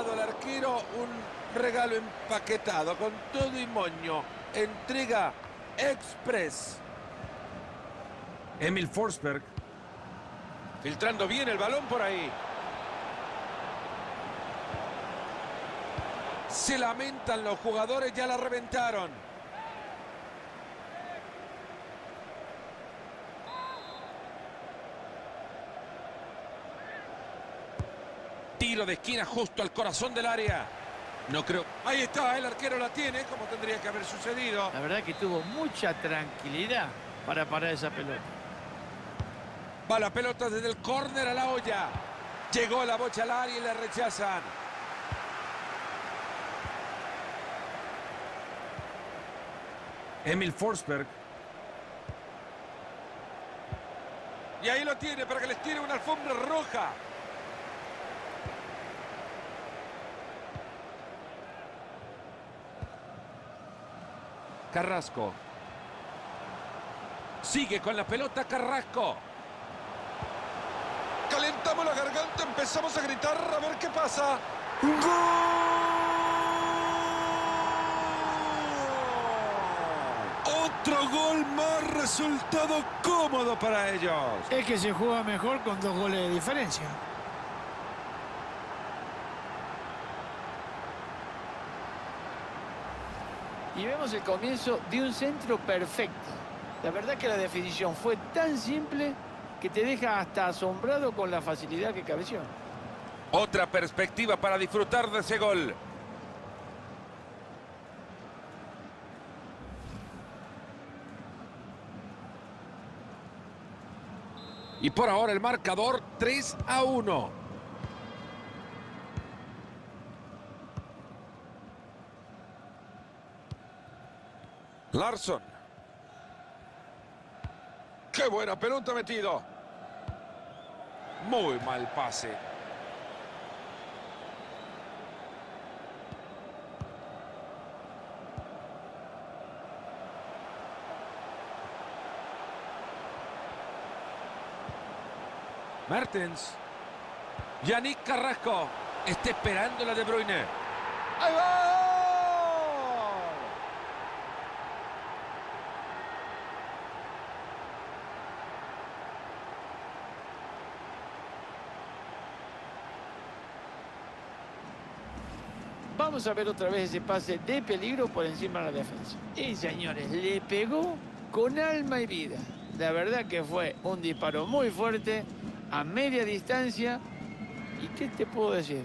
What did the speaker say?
El arquero un regalo empaquetado con todo y moño. Entrega Express. Emil Forsberg. Filtrando bien el balón por ahí. Se lamentan los jugadores, ya la reventaron. Tiro de esquina justo al corazón del área. No creo. Ahí está, el arquero la tiene, como tendría que haber sucedido. La verdad que tuvo mucha tranquilidad para parar esa pelota. Va la pelota desde el córner a la olla. Llegó la bocha al área y le rechazan. Emil Forsberg. Y ahí lo tiene para que les tire una alfombra roja. Carrasco. Sigue con la pelota Carrasco. Calentamos la garganta, empezamos a gritar a ver qué pasa. ¡Gol! Otro gol más, resultado cómodo para ellos. Es que se juega mejor con dos goles de diferencia. Y vemos el comienzo de un centro perfecto. La verdad que la definición fue tan simple que te deja hasta asombrado con la facilidad que cabeció. Otra perspectiva para disfrutar de ese gol. Y por ahora el marcador 3 a 1. Larson. ¡Qué buena pelota metido! Muy mal pase. Mertens. Yannick Carrasco. Está esperando la de Bruyne. ¡Ahí va! Vamos a ver otra vez ese pase de peligro por encima de la defensa. Y señores, le pegó con alma y vida. La verdad que fue un disparo muy fuerte, a media distancia. ¿Y qué te puedo decir?